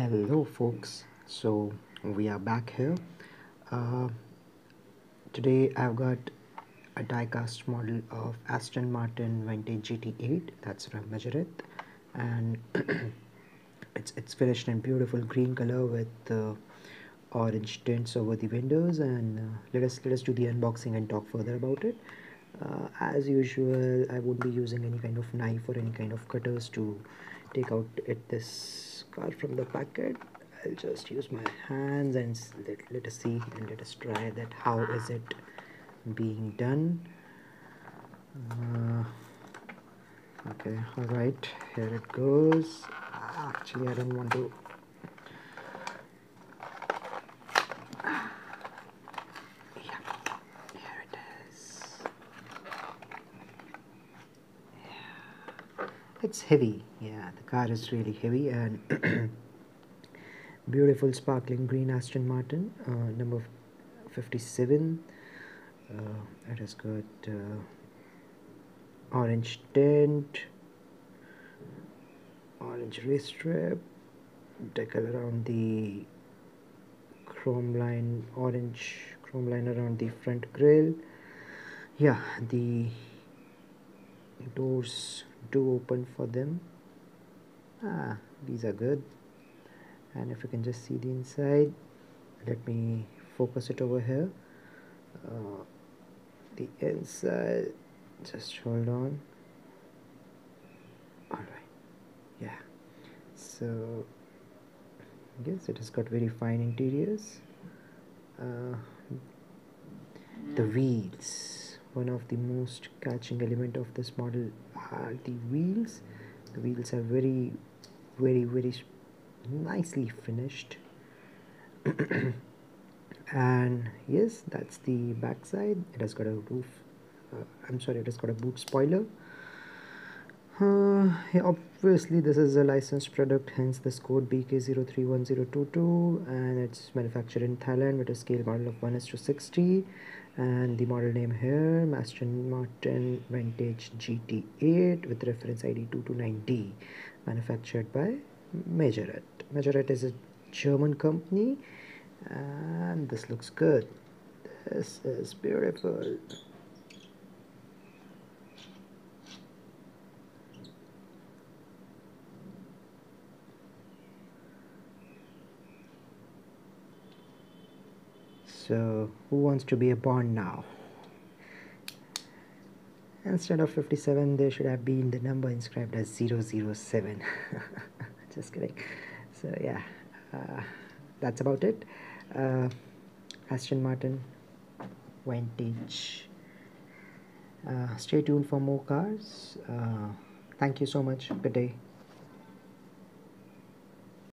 Hello, folks. So we are back here. Uh, today I've got a die-cast model of Aston Martin Vantage GT8. That's from Majorette, and it's it's finished in beautiful green color with uh, orange tints over the windows. And uh, let us let us do the unboxing and talk further about it. Uh, as usual, I won't be using any kind of knife or any kind of cutters to take out it this car from the packet I'll just use my hands and let, let us see and let us try that how is it being done. Uh, okay all right here it goes. Actually I don't want to it's heavy. Yeah the car is really heavy and beautiful sparkling green Aston Martin uh, number 57 uh, it has got uh, orange tint orange wrist strip decal around the chrome line orange chrome line around the front grille. Yeah the doors do open for them. Ah these are good. And if you can just see the inside let me focus it over here. Uh, the inside just hold on. Alright yeah. So yes it has got very fine interiors. Uh, the wheels one of the most catching element of this model are the wheels. The wheels are very very very nicely finished. And yes that's the backside. It has got a roof uh, I'm sorry it has got a boot spoiler uh, yeah, obviously this is a licensed product hence this code BK031022 and it's manufactured in Thailand with a scale model of 1 to 60 and the model name here Aston Martin Vantage GT8 with reference ID 229D manufactured by Majorette. Majorette is a German company and this looks good. This is beautiful. So who wants to be a Bond now? Instead of 57 there should have been the number inscribed as 007. just kidding. So yeah uh, that's about it. Uh, Aston Martin Vantage uh, stay tuned for more cars. Uh, thank you so much. Good day